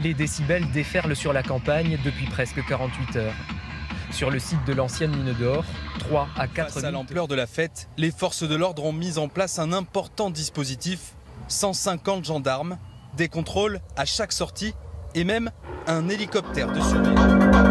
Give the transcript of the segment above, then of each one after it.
Les décibels déferlent sur la campagne depuis presque 48 heures. Sur le site de l'ancienne mine d'or, 3 à 4 Face à l'ampleur de la fête, les forces de l'ordre ont mis en place un important dispositif 150 gendarmes, des contrôles à chaque sortie et même un hélicoptère de surveillance.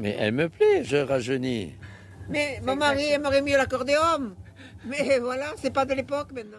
Mais elle me plaît, je rajeunis. Mais mon mari aimerait mieux l'accordéon. Mais voilà, c'est pas de l'époque maintenant.